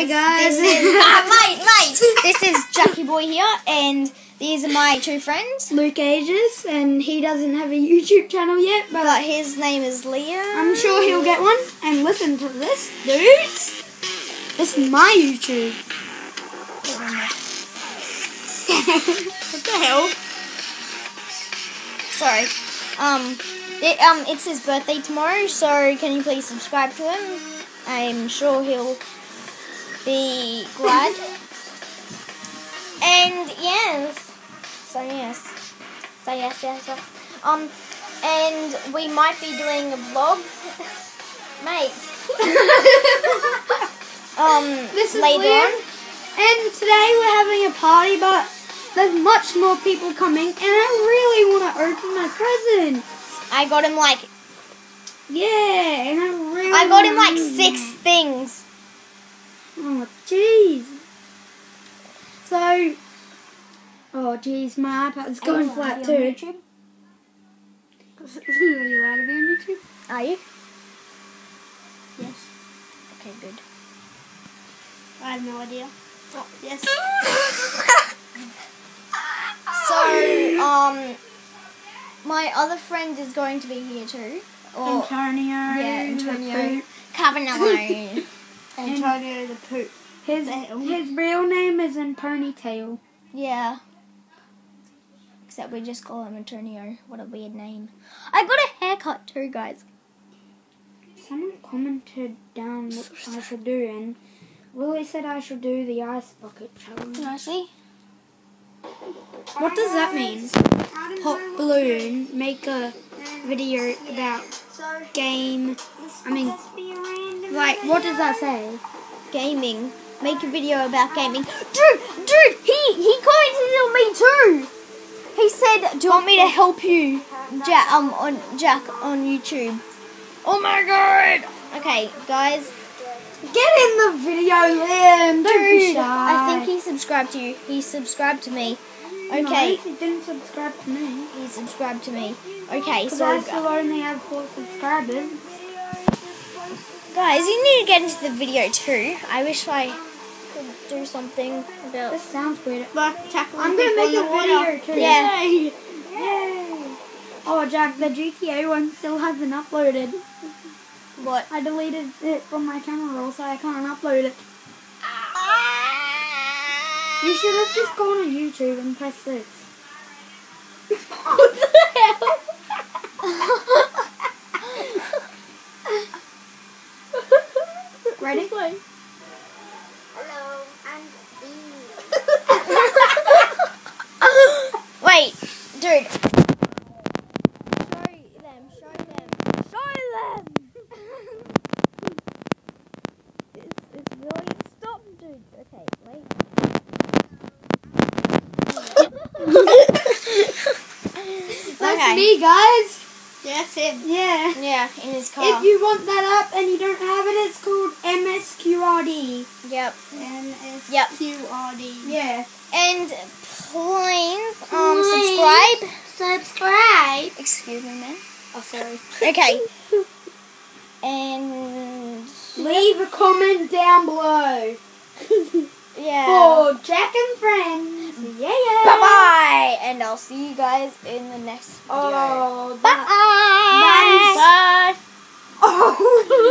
Hey guys, This is ah, mate, mate. This is Jackey Boy here, and these are my two friends. Luke Agius, and he doesn't have a YouTube channel yet, but But his name is Liam. I'm sure he'll get one. And listen to this, dudes. This is my YouTube. what the hell? Sorry. Um, it, um, it's his birthday tomorrow, so can you please subscribe to him? I'm sure he'll be glad. and yes, so yes, so yes, yes, yes. Um, and we might be doing a vlog, mate. um, This is later Liam. on. And today we're having a party, but there's much more people coming, and I really want to open my present. I got him like Yeah, and I really. I got him like six things. Oh, jeez. So, oh, jeez, my iPad's going flat too. Are you allowed to be on YouTube? Are you? Yes. Okay, good. I have no idea. Oh, yes. so, um, my other friend is going to be here too. Or, Antonio. yeah, Antonio. Cavanello. Antonio the poop. His his real name is in ponytail. yeah. Except we just call him Antonio. What a weird name. I got a haircut too, guys. Someone commented down what I should do, and Willie said I should do the ice bucket challenge. Can I see? What does that mean? Pop balloon, make a video about game. I mean, like, what does that say? Gaming. Make a video about gaming. Dude, dude, he he commented on me too. He said, "Do you want me to help you, Jack? Um, on Jack on YouTube." Oh my god. Okay, guys. Get in the video, Liam. Don't be shy. I think he subscribed to you. He subscribed to me. No, Okay, he didn't subscribe to me. he subscribed to me. Okay, so I still only have four subscribers. Guys, you need to get into the video too. I wish I could do something about. This sounds weird. Like tackling I'm gonna make a video too. Yeah. Yay! Yay! Oh, Jack, the GTA one still hasn't uploaded. What? I deleted it from my camera roll, so I can't upload it. You should have just gone on YouTube and pressed this. what the hell? Ready? Hello, I'm Steve. Wait, dude. Show them, show them, show them! it's, it's really. Stop, dude. Okay, wait. That's Okay. me, guys. Yes, him. Yeah. Yeah, in his car. If you want that up and you don't have it, it's called MSQRD. Yep. N-S-Q-R-D. Yeah. And please, um, Please. subscribe. Subscribe. Excuse me, man. Oh, sorry. Okay. and Leave a comment down below. yeah. For Jack and friends. Yeah, yeah. Bye bye, and I'll see you guys in the next video. Oh, Bye. is- Bye. Oh.